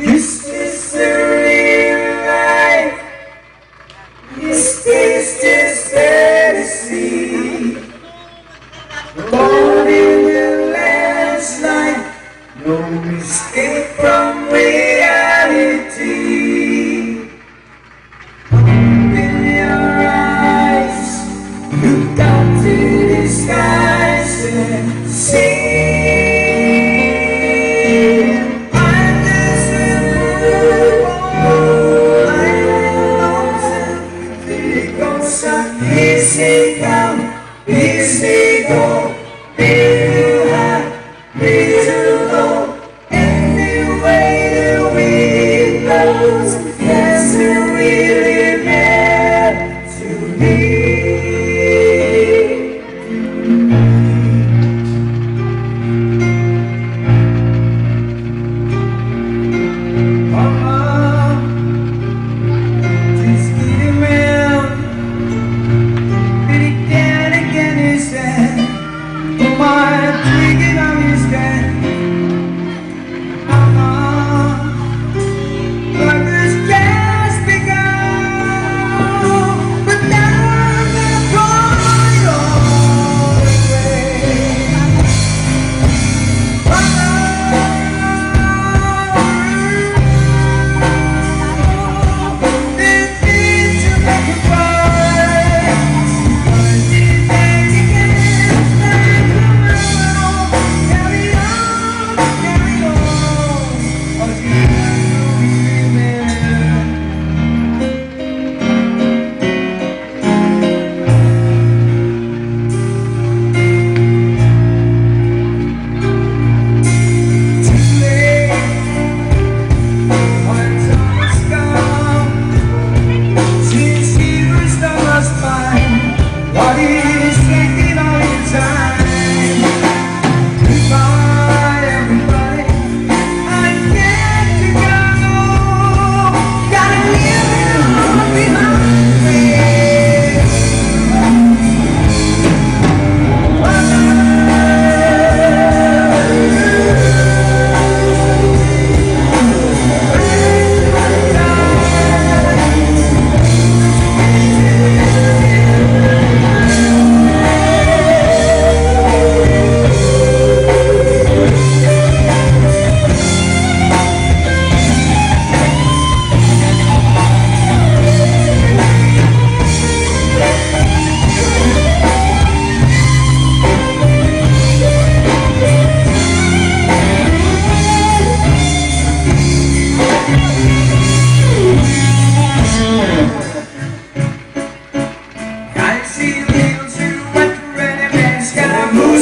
Is this the real life? Is this just fantasy? In the last no mistake. Thank you.